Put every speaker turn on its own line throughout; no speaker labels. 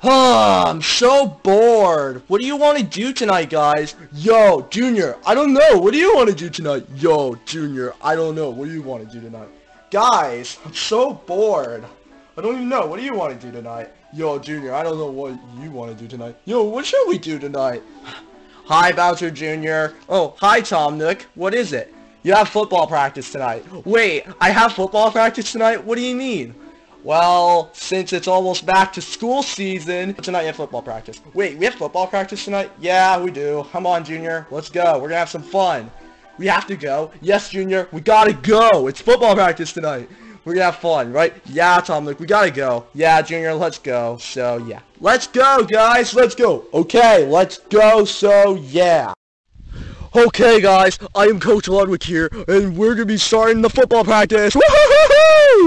Oh, I'm so bored. What do you want to do tonight, guys? Yo, Junior, I don't know. What do you want to do tonight? Yo, Junior, I don't know. What do you want to do tonight? Guys, I'm so bored. I don't even know. What do you want to do tonight? Yo, Junior, I don't know what you want to do tonight. Yo, what should we do tonight? Hi, Bowser Jr. Oh, hi, Tom Nook. What is it? You have football practice tonight. Wait, I have football practice tonight? What do you mean? Well, since it's almost back to school season, tonight you have football practice. Wait, we have football practice tonight? Yeah, we do. Come on, Junior. Let's go. We're gonna have some fun. We have to go. Yes, Junior. We gotta go. It's football practice tonight. We're gonna have fun, right? Yeah, Tom, we gotta go. Yeah, Junior, let's go. So, yeah. Let's go, guys. Let's go. Okay, let's go. So, yeah. Okay, guys, I am Coach Ludwig here, and we're gonna be starting the football practice.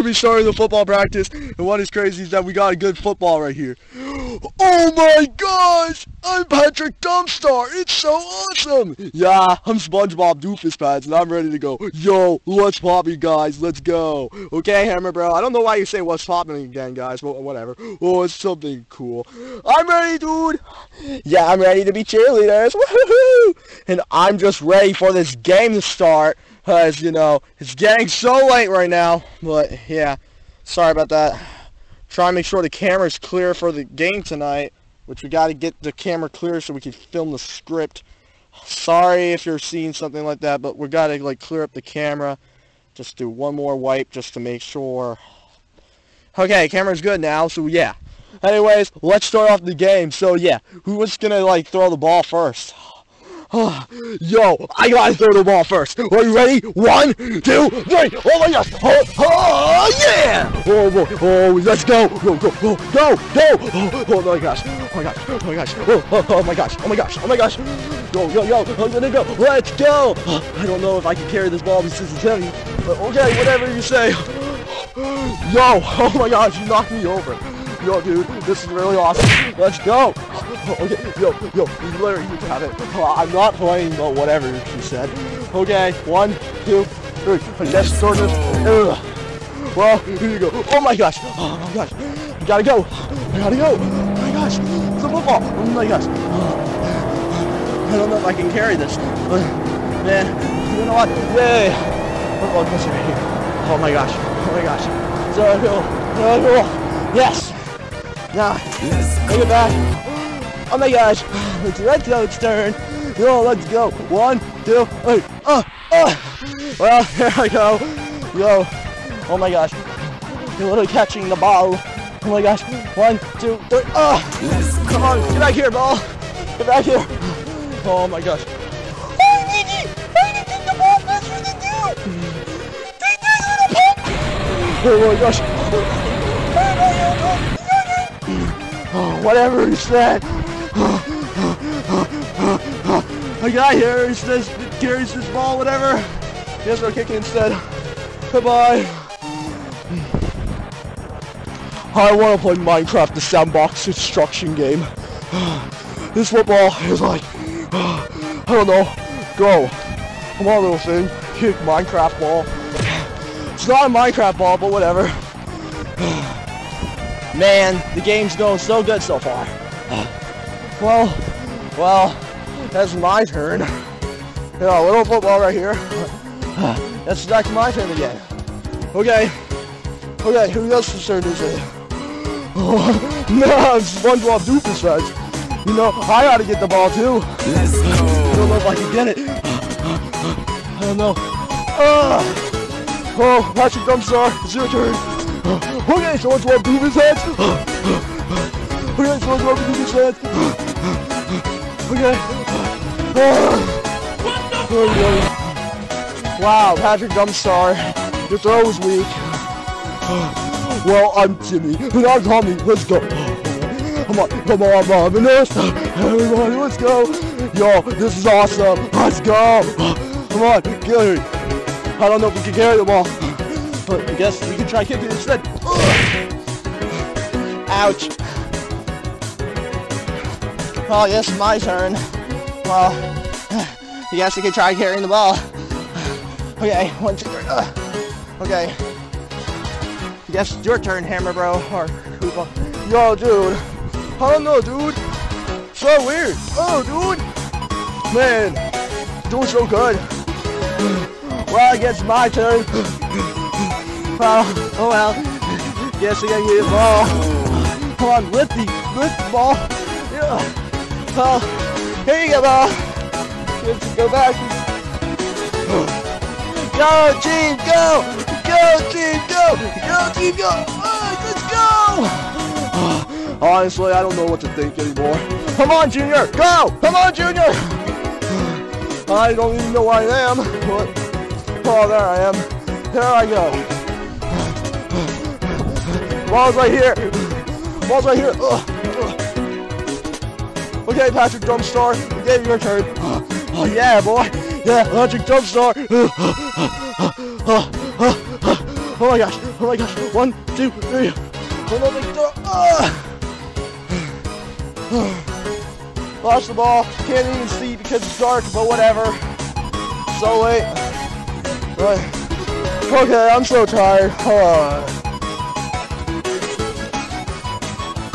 Gonna be starting the football practice, and what is crazy is that we got a good football right here. Oh my gosh! I'm Patrick Dumpstar! It's so awesome! Yeah, I'm SpongeBob Doofus Pads, and I'm ready to go. Yo, what's popping, guys? Let's go. Okay, Hammer Bro, I don't know why you say what's popping again, guys, but whatever. Oh, it's something cool. I'm ready, dude! Yeah, I'm ready to be cheerleaders. Woohoo! And I'm just ready for this game to start. Because, you know, it's getting so late right now. But, yeah, sorry about that. Try and make sure the camera's clear for the game tonight. Which we got to get the camera clear so we can film the script. Sorry if you're seeing something like that, but we got to, like, clear up the camera. Just do one more wipe just to make sure. Okay, camera's good now, so yeah. Anyways, let's start off the game. So yeah, who was gonna like throw the ball first? Yo, I gotta throw the ball first. Are you ready? One, two, three. Oh my gosh. Oh, oh yeah. Oh, oh, oh, let's go. Go, go, go, go, go. Oh, oh my gosh. Oh my gosh. Oh my gosh. Oh, oh, oh my gosh. Oh my gosh. Oh my gosh. Go, go, go. I'm gonna go. Let's go. I don't know if I can carry this ball because it's heavy. But okay, whatever you say. Yo, oh my gosh, you knocked me over. Yo, dude, this is really awesome. Let's go. Oh, okay, yo, yo, you literally you got it. I'm not playing, but whatever she said. Okay, one, two, three. Let's start this. Well, here you go. Oh my gosh. Oh my gosh. I gotta go. I gotta go. Oh my gosh. It's a football. Oh my gosh. I don't know if I can carry this. Man, you know what? Yay. Football goes right here. Oh my gosh. Oh my gosh. So cool. So cool. Yes. Now, take it back. Oh my gosh, it's Red Coat's turn. Yo, let's go. One, two, three. Uh, uh. Well, here I go. Yo, oh my gosh. You're literally catching the ball. Oh my gosh. One, two, three. Uh. Come on, get back here, ball. Get back here. Oh my gosh. Oh, get the! Take little! Oh my gosh. Oh, whatever he said. A guy here he says carries this ball, whatever. He has no kicking instead. Goodbye. I want to play Minecraft, the sandbox instruction game. This football is like, I don't know, go. Come on, little thing. Kick Minecraft ball. It's not a Minecraft ball, but whatever. Man, the game's going so good so far. Well, well, that's my turn. You know, a little football right here. That's back to my turn again. Okay. Okay, who else's turn is it? Oh, no, SpongeBob Fudge. You know, I ought to get the ball too. Let's go. I don't know if I can get it. I don't know. Uh, oh, Patrick Dumpstar, it's your turn. Okay, SpongeBob Doofus Heads. Okay, SpongeBob Doofus Heads. Okay. Wow, Patrick Dumpstar. Your throw was weak. Well, I'm Jimmy. Now call me. Let's go. Come on, come on, Marvinus. Everybody, let's go. Yo, this is awesome. Let's go. Come on, get it. I don't know if we can carry the ball. But I guess we can try kicking instead. Ouch. Oh, yes, my turn. Well, you could try carrying the ball. Okay, one, two, three. Uh, Okay. Guess it's your turn, Hammer Bro, or Koopa. Yo, dude. I don't know, dude. So weird. Oh, dude. Man, doing so good. Well, I guess my turn. Well, oh well. Guess I gotta get the ball. Come on, lift the, lift the ball. Yeah. Well, here you go, ball. Let's go back. Go, team, go! Go, team, go! Go, team, go! Oh, let's go! Honestly, I don't know what to think anymore. Come on, Junior! Go! Come on, Junior! I don't even know where I am, but... Oh, there I am. There I go. Ball's right here. Ball's right here. Ugh. Okay, Patrick Drumstar, okay, your turn. Oh, yeah, boy. Yeah, Patrick Drumstar. Oh my gosh, oh my gosh. One, two, three. More big throw. Lost the ball. Can't even see because it's dark, but whatever. So late. But, okay, I'm so tired. Hold on.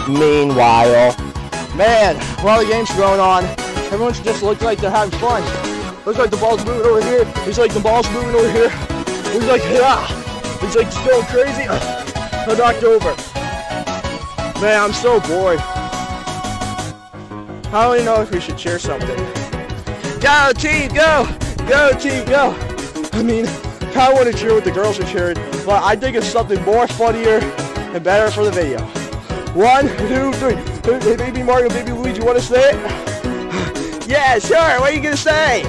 Meanwhile, man, while the game's going on, everyone's just looks like they're having fun. Looks like the ball's moving over here. Looks like the ball's moving over here. Looks like, yeah. Looks like it's going crazy. I knocked over. Man, I'm so bored. I don't even know if we should cheer something. Go team, go! Go team, go! I mean, I want to cheer what the girls are cheering, but I think it's something more funnier and better for the video. One, two, three. Hey, baby Mario, baby Luigi, you want to say it? yeah, sure. What are you to say?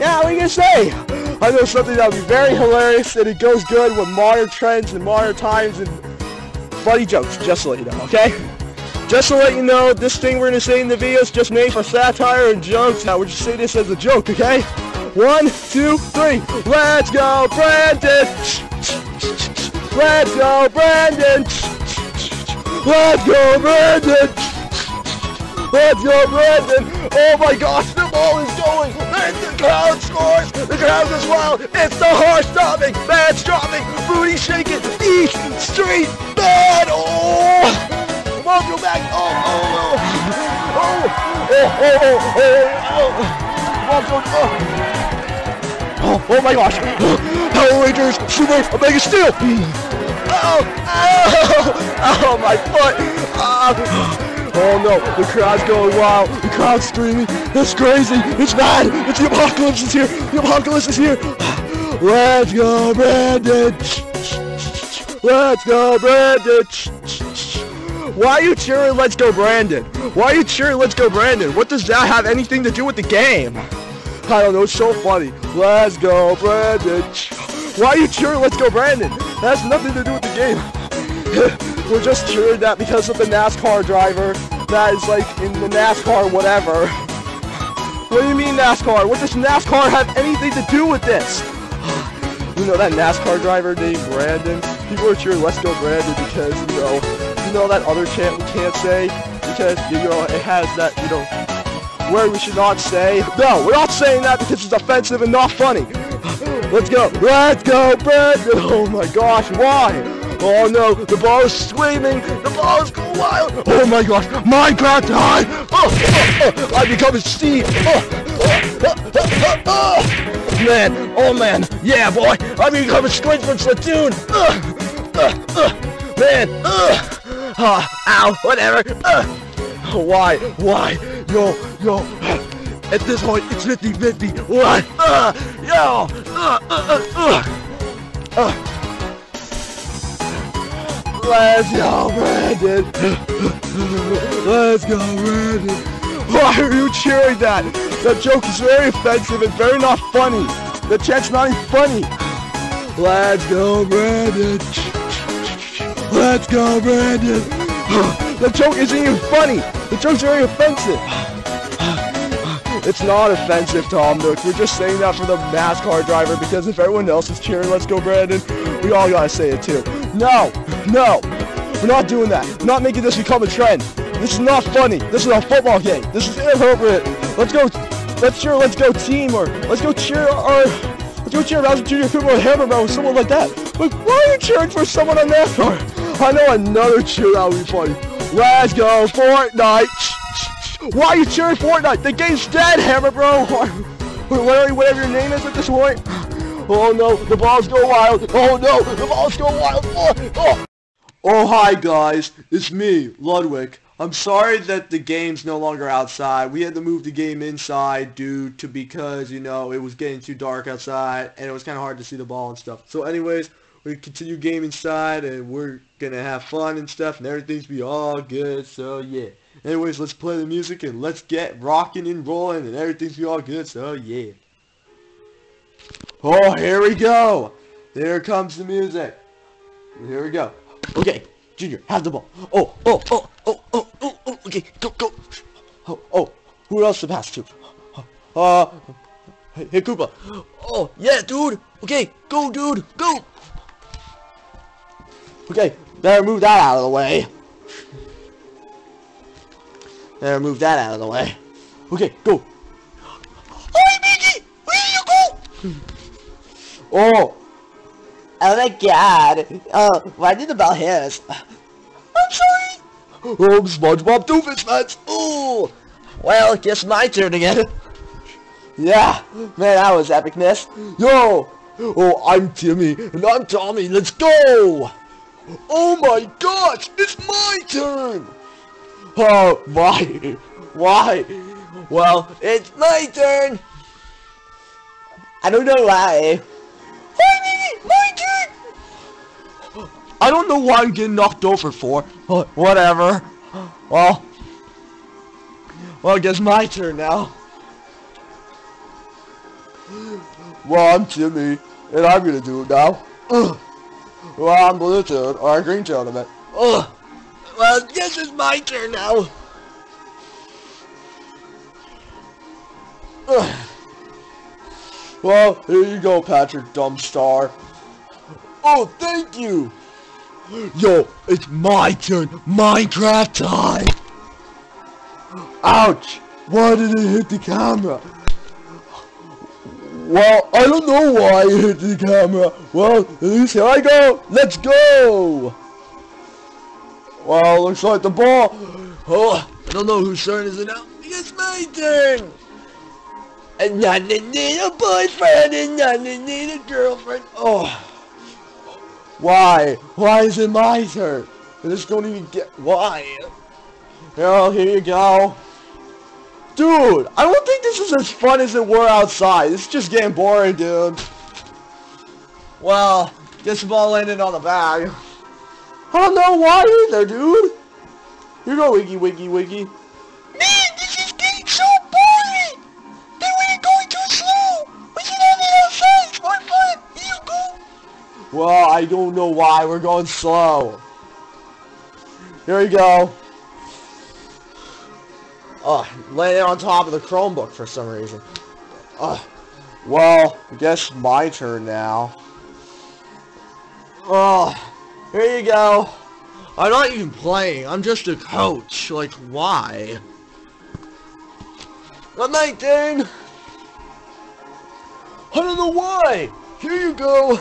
Yeah, what are you to say? I know something that would be very hilarious and it goes good with modern trends and modern times and funny jokes, just to let you know, okay? Just to let you know, this thing we're to say in the video is just made for satire and jokes. Now, we're just saying this as a joke, okay? One, two, three. Let's go, Brandon! Let's go, Brandon! Let's go, Brandon! Let's go, Brandon! Oh my gosh, the ball is going! And the crowd scores! The crowd is wild! It's the horse stopping! Man dropping! Booty shaking! East Street Man! Oh! Come on, go back! Oh, oh, oh! Oh! Oh, oh, oh, oh! oh. Come on, go, oh! Oh, oh my gosh! Power Rangers Super Omega Steel! Oh! Oh! Oh, my foot! Ah. Oh no, the crowd's going wild. The crowd's screaming. It's crazy. It's bad. It's the apocalypse is here. The apocalypse is here. Let's go, Brandon. Let's go, Brandon. Why are you cheering Let's Go Brandon? Why are you cheering Let's Go Brandon? What does that have anything to do with the game? I don't know, so funny. Let's go Brandon. Why are you cheering Let's Go Brandon? That has nothing to do with the game. We're just cheering that because of the NASCAR driver that is like in the NASCAR whatever. What do you mean NASCAR? What does NASCAR have anything to do with this? You know that NASCAR driver named Brandon? People are cheering Let's Go Brandon because, you know, you know that other chant we can't say? Because, you know, it has that, you know, where we should not say. No, we're not saying that because it's offensive and not funny. Let's go. Let's go, Brandon. Oh my gosh, why? Oh no, the ball is screaming. The ball is going wild. Oh my gosh, Minecraft time. Oh, oh, oh, I become a Steve. Oh, oh, oh, man, oh man, yeah boy, I become a Squid from Splatoon. man, uh, ow, whatever. why, why, yo, yo. At this point, it's 50-50. What? Uh, yo! Uh, uh, uh, uh. Let's go, Brandon! Let's go, Brandon! Why are you cheering that? That joke is very offensive and very not funny. The chat's not even funny. Let's go, Brandon! Let's go, Brandon! The joke isn't even funny. The joke's very offensive. It's not offensive, Tom Nook. We're just saying that for the NASCAR driver because if everyone else is cheering, let's go, Brandon, we all gotta say it too. No, no, we're not doing that. We're not making this become a trend. This is not funny. This is a football game. This is inappropriate. Let's go, let's cheer, let's go team, or let's go cheer our, let's go cheer Bowser Jr. Koopa Hammer or someone like that. Like, why are you cheering for someone on NASCAR? I know another cheer that would be funny. Let's go, Fortnite! Why are you cheering Fortnite? The game's dead, Hammer Bro! Larry, whatever your name is at this point. Oh no, the balls go wild. Oh no, the balls go wild. Oh, oh. oh hi guys, it's me, Ludwig. I'm sorry that the game's no longer outside. We had to move the game inside due to because, you know, it was getting too dark outside and it was kind of hard to see the ball and stuff. So anyways, we continue game inside and we're to have fun and stuff and everything's be all good. So yeah. Anyways, let's play the music and let's get rocking and rolling and everything's be all good. So yeah. Oh, here we go. There comes the music. Here we go. Okay, Junior, have the ball. Oh, oh, oh, oh, oh, oh, oh, okay, go, go. Oh, oh, who else to pass to? Uh, hey, hey, Koopa. Oh, yeah, dude. Okay, go, dude, go. Okay, better move that out of the way. Better move that out of the way. Okay, go. Mickey! Where you go? Oh,
Oh my god. Uh, oh, why did the bell hit us?
I'm sorry. Oh, SpongeBob Doofenshmirtz. Oh.
Well, guess my turn again.
Yeah, man, that was epicness. Yo. Oh, I'm Timmy, and I'm Tommy. Let's go. Oh my gosh, it's my turn. Oh, why? Why?
Well, it's my turn. I don't know why. My turn!
I don't know why I'm getting knocked over for. But whatever. Well, well, I guess my turn now. Well, I'm Jimmy, and I'm gonna do it now. Ugh. Well, I'm Blue Toad, or Green Toad, I meant.
Ugh. Well, this is my turn now.
Ugh. Well, here you go, Patrick Dumb Star. Oh, thank you! Yo, it's my turn. Minecraft time. Ouch! Why did it hit the camera? Well, I don't know why it hit the camera. Well, at least here I go. Let's go. Well, looks like the ball. Oh, I don't know whose turn is it now. It's my turn.
And need a boyfriend and need a girlfriend.
Oh. Why? Why is it my turn? I just don't even get why. Well, here you go. Dude, I don't think this is as fun as it were outside. It's just getting boring, dude. Well, the ball landed on the bag. I don't know why either, dude. Here you go, Wiggy, Wiggy, Wiggy. Man, this is getting so boring! They were going too slow! We should have it outside! It's more fun! Here you go! Well, I don't know why. We're going slow. Here we go. Oh, laying on top of the Chromebook for some reason. Oh, well, I guess my turn now. Oh, here you go. I'm not even playing. I'm just a coach. Like, why? Not my turn. I don't know why. Here you go.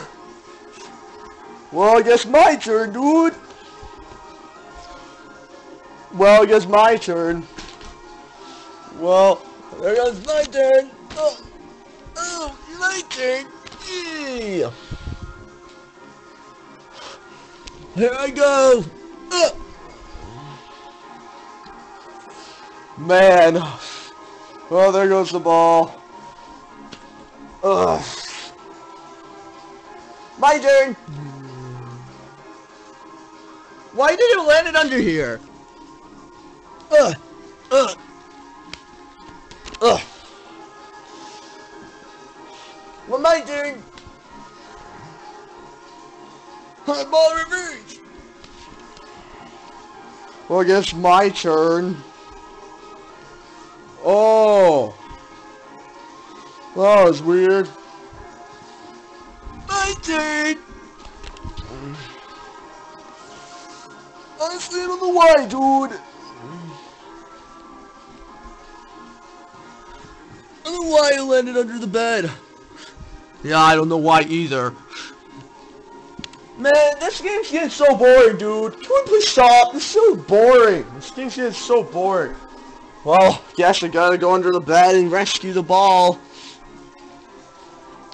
Well, I guess my turn, dude. Well, I guess my turn. Well, there goes my turn. Oh, oh my turn. Yeah. Here I go. Uh. Man. Well, there goes the ball. Ugh. My turn. Why did it land it under here? Ugh. Ugh. Ugh. What am I doing? I'm Ball reverse. Well, I guess my turn. Oh. That was weird. My turn. I don't know why, dude. Don't know why it landed under the bed. Yeah, I don't know why either. Man, this game's getting so boring, dude. Can we please stop? This is so boring. This game's getting so boring. Well, guess I gotta go under the bed and rescue the ball.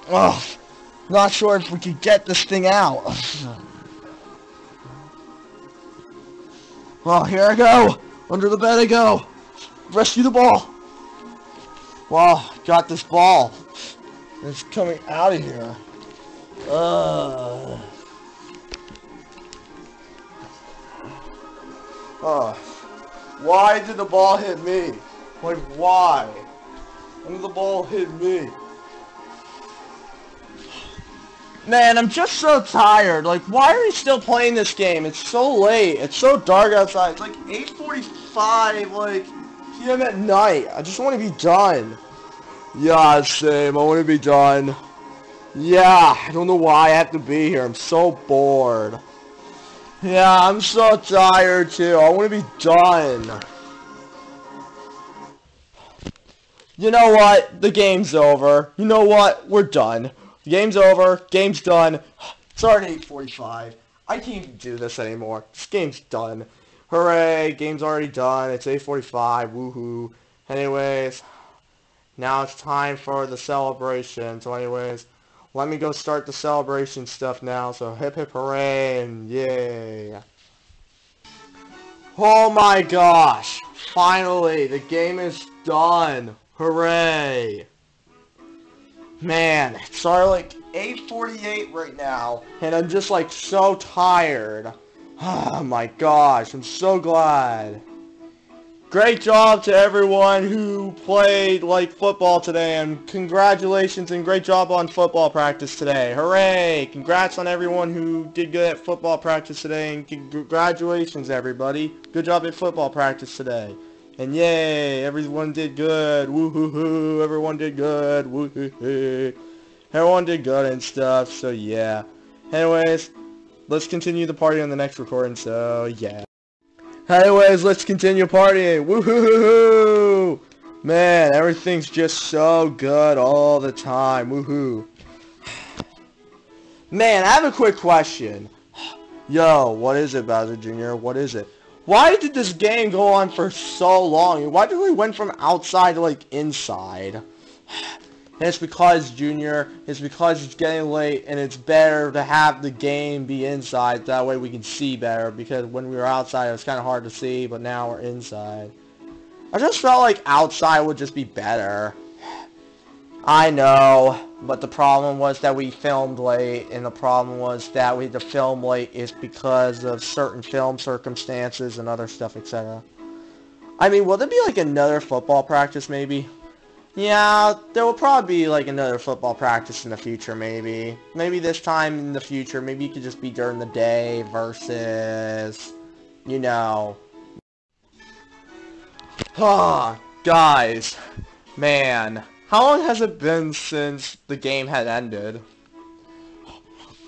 Oh, not sure if we could get this thing out. Well, here I go. Under the bed I go. Rescue the ball. Well, got this ball. It's coming out of here. Uh. Uh. Why did the ball hit me? Like, why? When did the ball hit me? Man, I'm just so tired. Like, why are we still playing this game? It's so late. It's so dark outside. It's like 8.45, like, p.m. at night. I just want to be done. Yeah, same. I want to be done. Yeah, I don't know why I have to be here. I'm so bored. Yeah, I'm so tired too. I want to be done. You know what? The game's over. You know what? We're done. The game's over. Game's done. It's already 8.45. I can't do this anymore. This game's done. Hooray, game's already done. It's 8.45. Woohoo. Anyways, now it's time for the celebration. So anyways, let me go start the celebration stuff now. So hip hip hooray and yay. Oh my gosh. Finally, the game is done. Hooray. Man, it's already like 8.48 right now, and I'm just like so tired. Oh my gosh, I'm so glad. Great job to everyone who played like football today, and congratulations and great job on football practice today. Hooray! Congrats on everyone who did good at football practice today, and congratulations everybody. Good job at football practice today. And yay, everyone did good. Woo-hoo-hoo, everyone did good. Woo-hoo-hoo. Everyone did good and stuff, so yeah. Anyways, let's continue the party on the next recording, so yeah. Anyways, let's continue partying. Woohoo! Man, everything's just so good all the time. Woohoo! Man, I have a quick question. Yo, what is it, Bowser Jr.? What is it? Why did this game go on for so long? Why did we went from outside to like inside? And it's because, Junior, it's because it's getting late and it's better to have the game be inside. That way we can see better because when we were outside it was kind of hard to see, but now we're inside. I just felt like outside would just be better. I know, but the problem was that we filmed late, and the problem was that we had to film late is because of certain film circumstances and other stuff, etc. I mean, will there be like another football practice maybe? Yeah, there will probably be like another football practice in the future maybe. Maybe this time in the future, maybe it could just be during the day versus, you know. Ah, guys, man. How long has it been since the game had ended?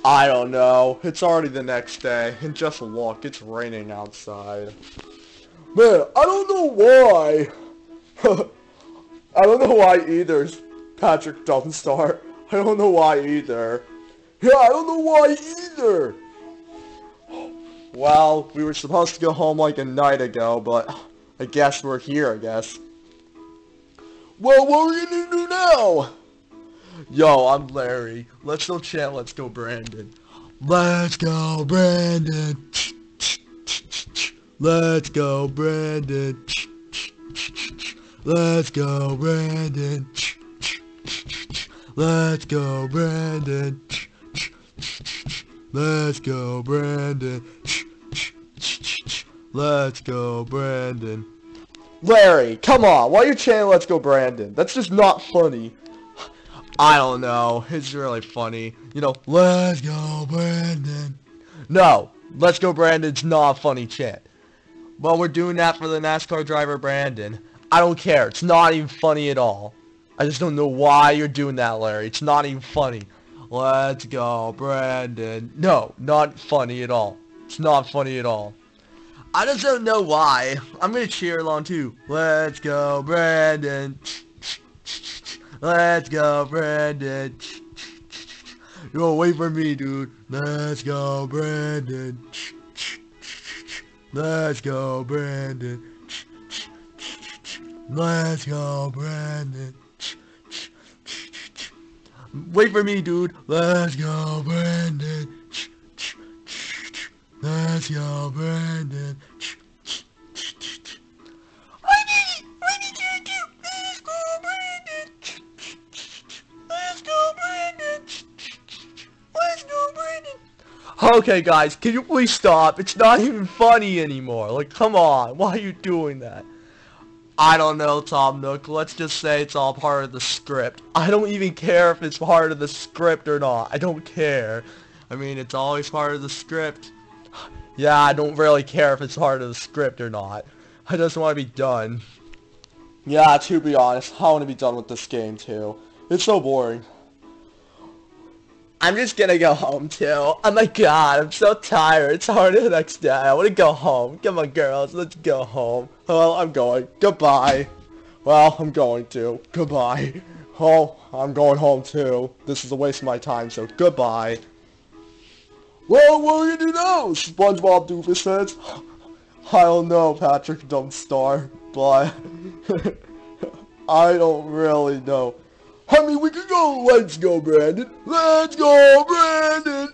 I don't know. It's already the next day. And just look, it's raining outside. Man, I don't know why. I don't know why either, Patrick Dumpstar. I don't know why either. Yeah, I don't know why either. Well, we were supposed to go home like a night ago, but I guess we're here, I guess. Well, what are we gonna do now? Yo, I'm Larry. Let's go chant, let's go Brandon. Let's go Brandon. Let's go Brandon. Let's go Brandon. Let's go Brandon. Let's go Brandon. Let's go Brandon. Larry, come on. Why are you chanting Let's Go Brandon? That's just not funny. I don't know. It's really funny. You know, Let's Go Brandon. No, Let's Go Brandon's not a funny chant. Well, we're doing that for the NASCAR driver Brandon. I don't care. It's not even funny at all. I just don't know why you're doing that, Larry. It's not even funny. Let's go, Brandon. No, not funny at all. It's not funny at all. I just don't know why. I'm gonna cheer along too. Let's go, Brandon. Let's go, Brandon. Yo, wait for me, dude. Let's go, Brandon. Let's go, Brandon. Let's go, Brandon. Wait for me, dude. Let's go, Brandon. Let's go, Brandon. Okay, guys, can you please stop? It's not even funny anymore. Like, come on. Why are you doing that? I don't know, Tom Nook. Let's just say it's all part of the script. I don't even care if it's part of the script or not. I don't care. I mean, it's always part of the script. Yeah, I don't really care if it's part of the script or not. I just want to be done. Yeah, to be honest, I want to be done with this game too. It's so boring. I'm just gonna go home too. Oh my god, I'm so tired. It's already the next day. I wanna go home. Come on girls, let's go home. Well, I'm going. Goodbye. Well, I'm going to. Goodbye. Oh, I'm going home too. This is a waste of my time, so goodbye. Well, what are gonna do now? SpongeBob Doofus says. I don't know, Patrick Dumpstar, but I don't really know. I mean, we could go. Let's go, Brandon. Let's go, Brandon.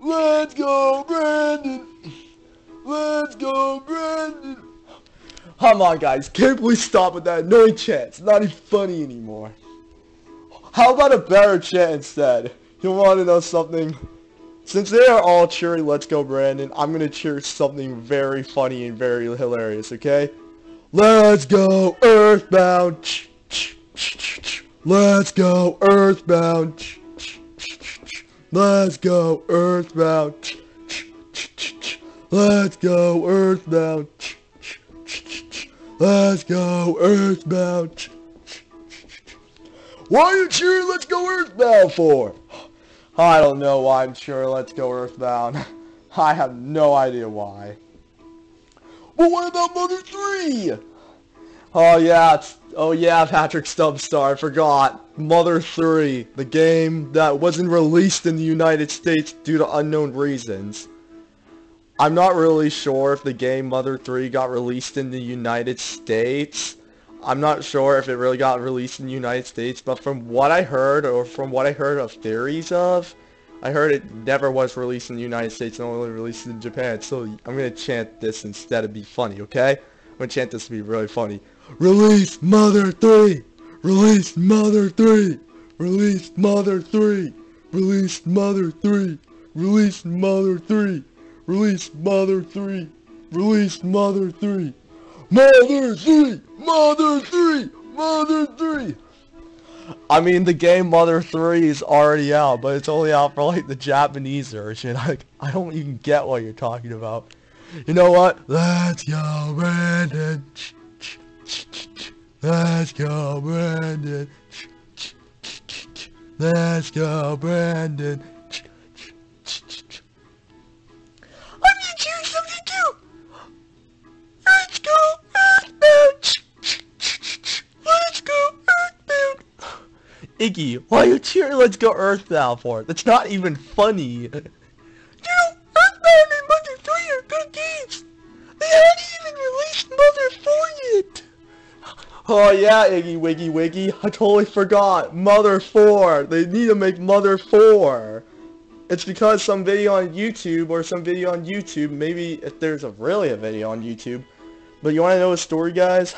Let's go, Brandon. Let's go, Brandon. Come on, guys. Can't please stop with that annoying chant. It's not even funny anymore. How about a better chant instead? You want to know something? Since they are all cheering Let's Go Brandon, I'm going to cheer something very funny and very hilarious, okay? Let's go Earthbound! Let's go Earthbound! Let's go Earthbound! Let's go Earthbound! Let's go Earthbound! Why are you cheering Let's Go Earthbound for? I don't know why I'm cheering Let's Go Earthbound. I have no idea why. But what about Mother 3? Oh yeah, oh yeah, Patrick Stumpstar, I forgot. Mother 3, the game that wasn't released in the United States due to unknown reasons. I'm not really sure if the game Mother 3 got released in the United States. I'm not sure if it really got released in the United States, but from what I heard, or from what I heard of theories of, I heard it never was released in the United States and only released in Japan. So I'm to chant this instead of be funny, okay? I'm to chant this to be really funny. Release Mother 3! Release Mother 3! Release Mother 3! Release Mother 3! Release Mother 3! Release Mother 3! Release Mother 3! Mother 3! Mother 3! Mother 3! I mean, the game Mother 3 is already out, but it's only out for, like, the Japanese version. I, I don't even get what you're talking about. You know what? Let's go, Brandon. Let's go, Brandon. Let's go, Brandon. I need you something too. Let's go, Earthbound. Let's go, Earthbound. Iggy, why are you cheering Let's Go Earthbound for? That's not even funny. You know, Earthbound Oh yeah, Iggy Wiggy Wiggy, I totally forgot. Mother 4. They need to make Mother 4. It's because some video on YouTube, or some video on YouTube, maybe if there's a really a video on YouTube. But you want to know a story, guys?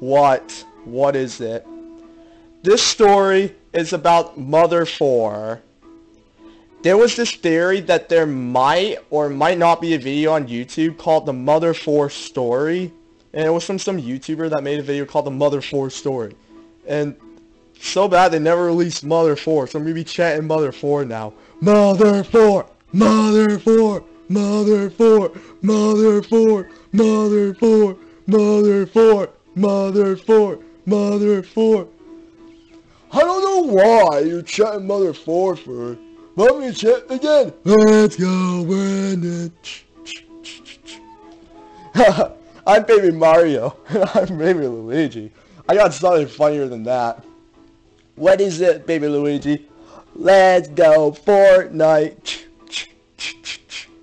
What? What is it? This story is about Mother 4. There was this theory that there might or might not be a video on YouTube called the Mother 4 story. And it was from some YouTuber that made a video called the Mother 4 story. And so bad they never released Mother 4, so I'm to be chanting Mother 4 now. Mother 4! Mother 4! Mother 4! Mother 4! Mother 4! Mother 4! Mother 4! Mother 4! I don't know why you're chanting Mother 4 for. Let me chant again. Let's go, Brandon. I'm Baby Mario. I'm Baby Luigi. I got something funnier than that. What is it, Baby Luigi? Let's go Fortnite.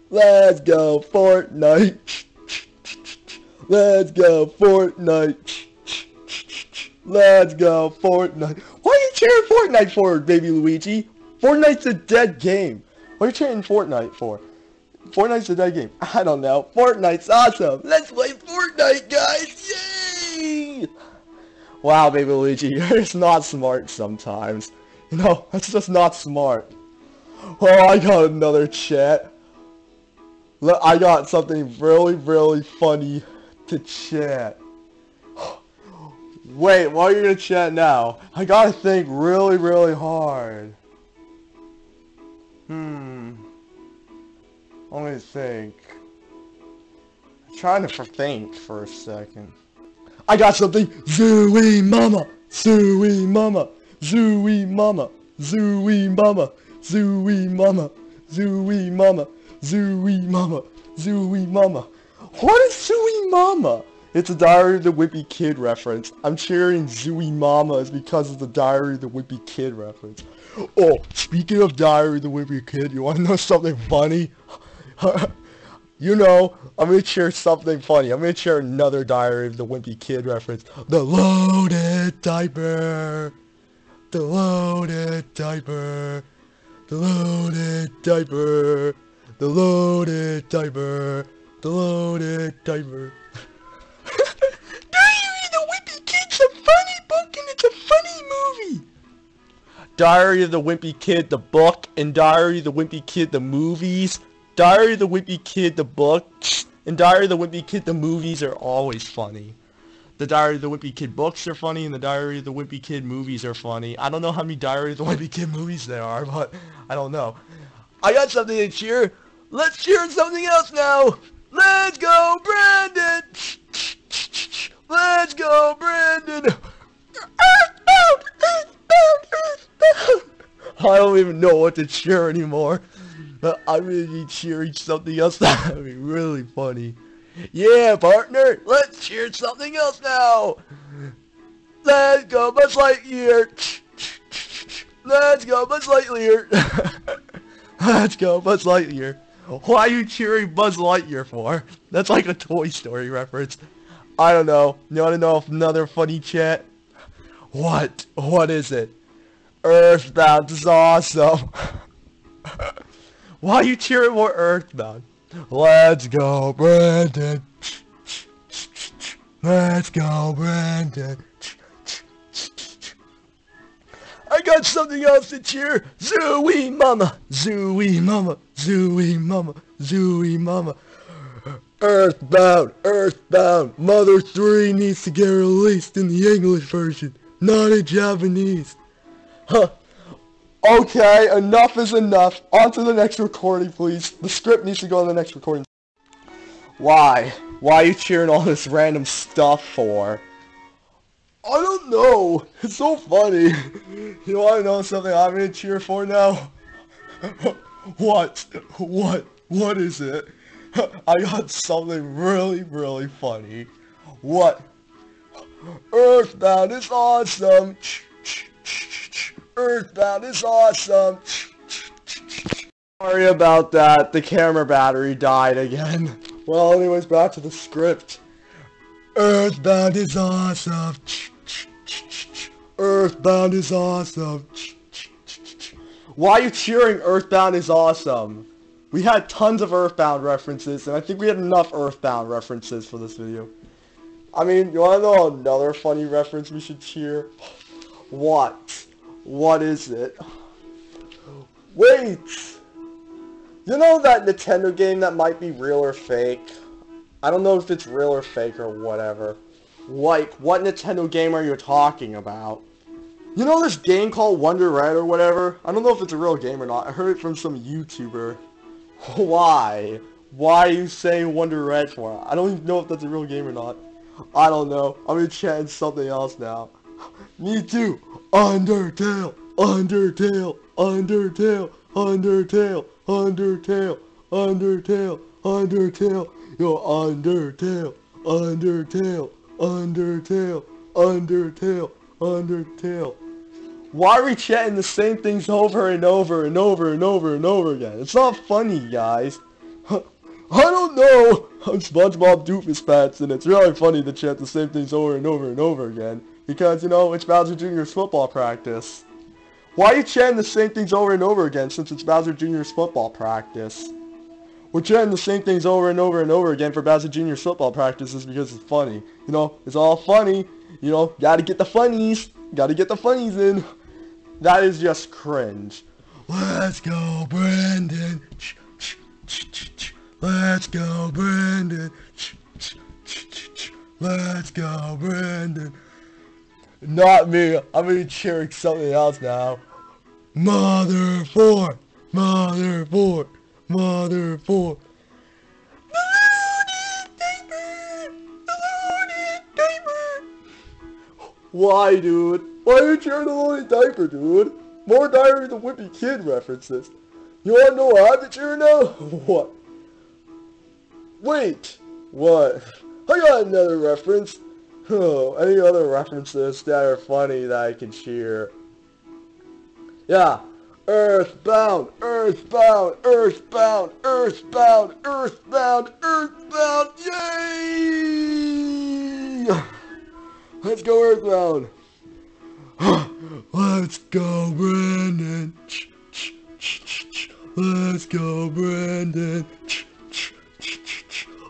Let's go Fortnite. Let's go Fortnite. Let's go Fortnite. Why are you cheering Fortnite for, baby Luigi? Fortnite's a dead game. What are you cheering Fortnite for? Fortnite's a dead game. I don't know. Fortnite's awesome. Let's play Fortnite, guys. Yay! Wow, baby Luigi, you're just not smart sometimes. You know, that's just not smart. Oh, I got another chat. Look, I got something really, really funny to chat. Wait, why are you gonna chat now? I gotta think really, really hard. Hmm. Let me think. I'm trying to think for a second. I got something! Zoo-wee mama! Zoo-wee mama! Zoo-wee mama! Zoo-wee mama! Zoo-wee mama! Zoo-wee mama! Zoo-wee mama! Zoo-wee mama! What is Zoo-wee mama? It's a Diary of the Wimpy Kid reference. I'm cheering Zoo-wee Mama is because of the Diary of the Wimpy Kid reference. Oh, speaking of Diary of the Wimpy Kid, you wanna know something funny? you know, I'm gonna share something funny. I'm gonna share another Diary of the Wimpy Kid reference. The loaded diaper. The loaded diaper. The loaded diaper. The loaded diaper. The loaded diaper. Diary of the Wimpy Kid's a funny book and it's a funny movie. Diary of the Wimpy Kid, the book, and Diary of the Wimpy Kid, the movies. Diary of the Wimpy Kid, the books, and Diary of the Wimpy Kid, the movies are always funny. The Diary of the Wimpy Kid books are funny, and the Diary of the Wimpy Kid movies are funny. I don't know how many Diary of the Wimpy Kid movies there are, but I don't know. I got something to cheer. Let's cheer something else now. Let's go, Brandon. Let's go, Brandon. I don't even know what to cheer anymore. I'm gonna be cheering something else that would be really funny. Yeah, partner, let's cheer something else now. Let's go, Buzz Lightyear. Let's go, Buzz Lightyear. let's go, Buzz Lightyear. Why are you cheering Buzz Lightyear for? That's like a Toy Story reference. I don't know. You wanna know another funny chat? What? What is it? Earthbound is awesome. Why you cheering for Earthbound? Let's go, Brandon. Let's go, Brandon. I got something else to cheer. Zoo-wee mama, zoo-wee mama, zoo-wee mama, zoo-wee mama. Earthbound, Earthbound. Mother 3 needs to get released in the English version, not in Japanese. Huh. Okay, enough is enough. On to the next recording, please. The script needs to go on the next recording. Why? Why are you cheering all this random stuff for? I don't know. It's so funny. You wanna know something I'm gonna cheer for now? what? What? What is it? I got something really, really funny. What? Earthbound is awesome. Earthbound is awesome. Sorry about that. The camera battery died again. Well, anyways, back to the script. Earthbound is awesome. Earthbound is awesome. Why are you cheering Earthbound is awesome? We had tons of Earthbound references, and I think we had enough Earthbound references for this video. I mean, you wanna know another funny reference we should cheer? What? What is it? Wait! You know that Nintendo game that might be real or fake? I don't know if it's real or fake or whatever. Like, what Nintendo game are you talking about? You know this game called Wonder Red or whatever? I don't know if it's a real game or not. I heard it from some YouTuber. Why? Why you saying Wonder Red for? I don't even know if that's a real game or not. I don't know. I'm gonna chat something else now. Me too. Undertale, Undertale, Undertale, Undertale, Undertale, Undertale, Undertale, yo, Undertale, Undertale, Undertale, Undertale, Undertale. Why are we chanting the same things over and over and over and over and over again? It's not funny, guys. I don't know. I'm SpongeBob Doofus Pants, and it's really funny to chant the same things over and over and over again. Because, you know, it's Bowser Jr.'s football practice. Why are you chanting the same things over and over again since it's Bowser Jr.'s football practice? We're chanting the same things over and over and over again for Bowser Jr.'s football practices because it's funny. You know, it's all funny. You know, gotta get the funnies. Gotta get the funnies in. That is just cringe. Let's go, Brandon. Let's go, Brandon. Let's go, Brandon. Not me. I'm gonna be cheering something else now. Mother four. Mother four. Mother four. Why, dude? Why are you cheering the loaded diaper, dude? More Diary of the Wimpy Kid references. You wanna know what I'm the cheer now? what? Wait. What? I got another reference. Oh, any other references that are funny that I can cheer? Yeah. Earthbound, earthbound, earthbound, earthbound, earthbound, earthbound, yay! Let's go earthbound. Let's go, Brandon. Let's go, Brandon.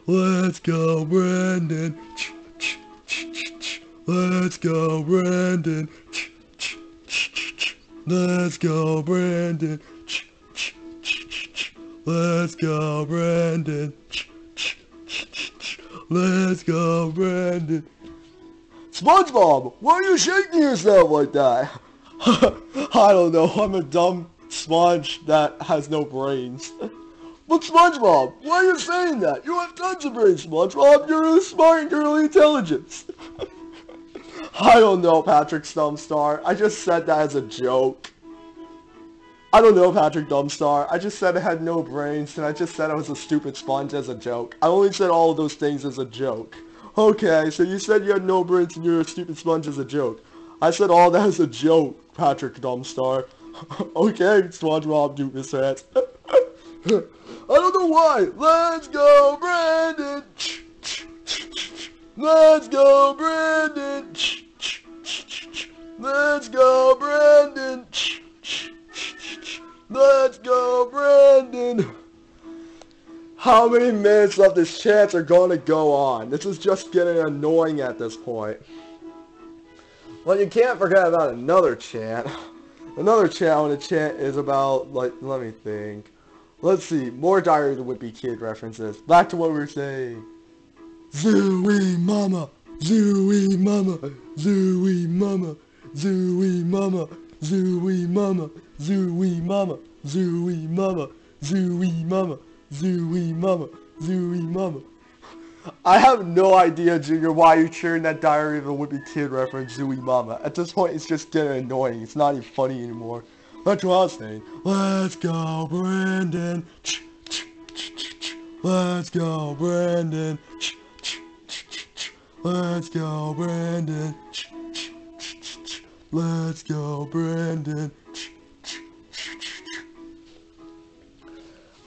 Let's go, Brandon. Let's go, Brandon. Let's go, Brandon. Let's go, Brandon. Let's go, Brandon. SpongeBob, why are you shaking yourself like that? I don't know, I'm a dumb sponge that has no brains. But SpongeBob, why are you saying that? You have tons of brains, SpongeBob. You're a smart and girly intelligence. I don't know, Patrick Dumbstar. I just said that as a joke. I don't know, Patrick Dumbstar. I just said I had no brains, and I just said I was a stupid sponge as a joke. I only said all of those things as a joke. Okay, so you said you had no brains and you're a stupid sponge as a joke. I said all that as a joke, Patrick Dumbstar. okay, SpongeBob Doofus Hats. I don't know why. Let's go, Brandon. Let's go, Brandon. Let's go, Brandon. Let's go, Brandon. How many minutes of this chance are going to go on? This is just getting annoying at this point. Well, you can't forget about another chant. Another chant want to chant is about, like, let me think. Let's see, more Diary of the Wimpy Kid references. Back to what we were saying. Zoo-wee mama, zoo-wee mama, zoo-wee mama, zoo-wee mama, zoo-wee mama, zoo-wee mama, zoo-wee mama, zoo-wee mama, zoo-wee mama, zoo-wee mama. I have no idea, Junior, why you're cheering that Diary of a Wimpy Kid reference, Zoo-wee Mama. At this point, it's just getting annoying. It's not even funny anymore. That's what I was saying. Let's go, Brandon. Let's go, Brandon. Let's go, Brandon. Let's go, Brandon.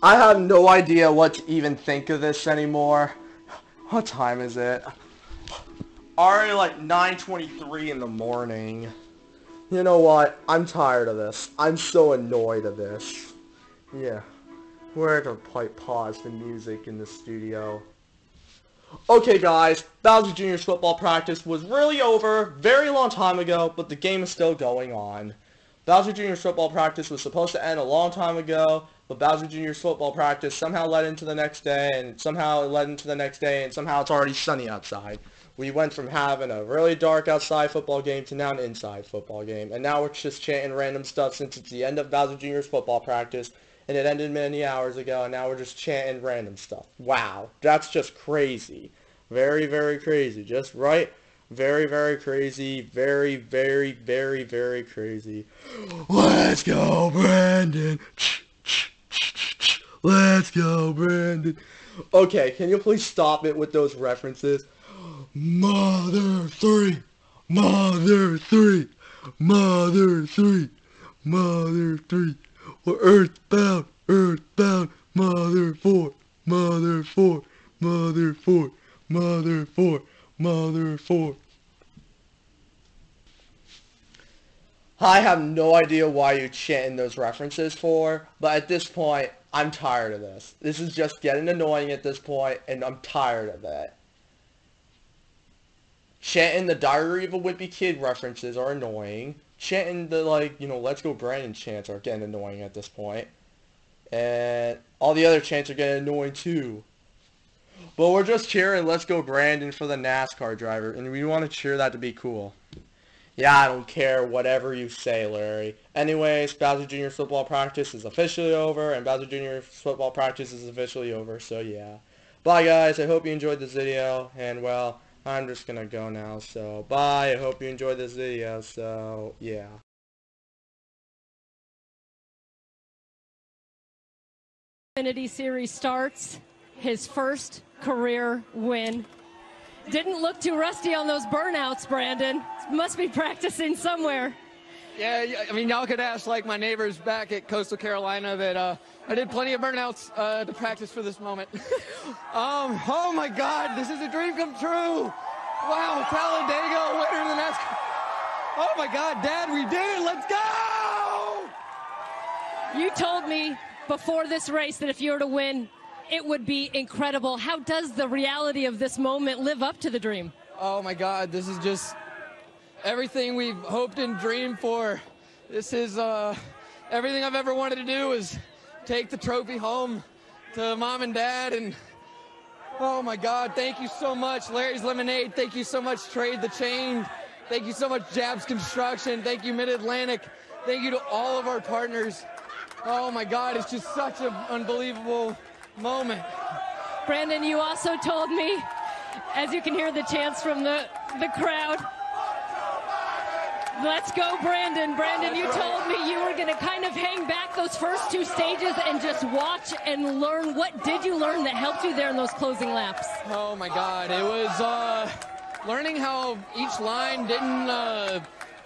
I have no idea what to even think of this anymore. What time is it? Already like 9.23 in the morning. You know what? I'm tired of this. I'm so annoyed of this. Yeah. We're gonna play pause the music in the studio. Okay guys, Bowser Jr.'s football practice was really over very long time ago, but the game is still going on. Bowser Jr.'s football practice was supposed to end a long time ago, but Bowser Jr.'s football practice somehow led into the next day, and somehow it led into the next day, and somehow it's already sunny outside. We went from having a really dark outside football game to now an inside football game, and now we're just chanting random stuff since it's the end of Bowser Jr.'s football practice, and it ended many hours ago, and now we're just chanting random stuff. Wow, that's just crazy. Very, very crazy. Just right very, very crazy. Very, very, very, very crazy. Let's go, Brandon. Let's go, Brandon. Okay, can you please stop it with those references? Mother three. Mother three. Mother 3, Mother 3, we're earthbound, earthbound, Mother 4, Mother 4, Mother 4, Mother 4, Mother 4. I have no idea why you're chanting those references for, but at this point, I'm tired of this. This is just getting annoying at this point, and I'm tired of it. Chanting the Diary of a Wimpy Kid references are annoying. Chanting the, like, you know, Let's Go Brandon chants are getting annoying at this point. And all the other chants are getting annoying too. But we're just cheering Let's Go Brandon for the NASCAR driver, and we want to cheer that to be cool. Yeah, I don't care whatever you say, Larry. Anyways, Bowser Jr. football practice is officially over, and Bowser Jr. football practice is officially over, so yeah. Bye, guys. I hope you enjoyed this video, and, well, I'm just gonna go now, so bye. I hope you enjoyed this video, so, yeah.
Xfinity Series starts, his first career win. Didn't look too rusty on those burnouts, Brandon. Must be practicing somewhere.
Yeah, I mean, y'all could ask like my neighbors back at Coastal Carolina that uh, I did plenty of burnouts uh, to practice for this moment. um, oh my God, this is a dream come true. Wow, Talladega winner in the NASCAR. Oh my God, Dad, we did it. Let's go!
You told me before this race that if you were to win, it would be incredible. How does the reality of this moment live up to the dream?
Oh my God, this is just everything we've hoped and dreamed for. This is uh, everything I've ever wanted to do is take the trophy home to mom and dad and oh my God, thank you so much, Larry's Lemonade. Thank you so much, Trade the Chain. Thank you so much, Jabs Construction. Thank you, Mid Atlantic. Thank you to all of our partners. Oh my God, it's just such an unbelievable moment.
Brandon, you also told me, as you can hear the chants from the, the crowd, Let's go, Brandon. Brandon, you told me you were going to kind of hang back those first two stages and just watch and learn. What did you learn that helped you there in those closing laps?
Oh, my God. It was uh, learning how each line didn't uh,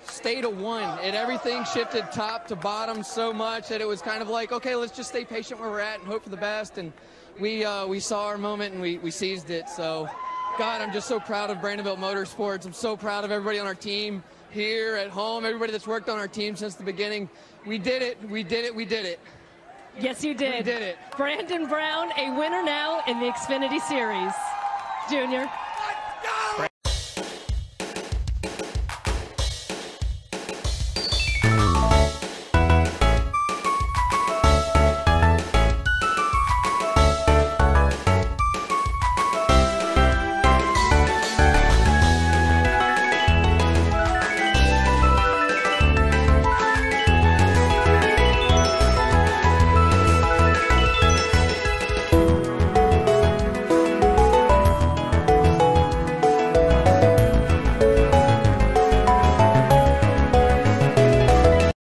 stay to one. It everything shifted top to bottom so much that it was kind of like, okay, let's just stay patient where we're at and hope for the best. And we uh, we saw our moment and we, we seized it. So, God, I'm just so proud of Brandonbilt Motorsports. I'm so proud of everybody on our team here at home, everybody that's worked on our team since the beginning. We did it. We did it. We did it.
Yes, you did.
We did it.
Brandon Brown, a winner now in the Xfinity Series. Junior.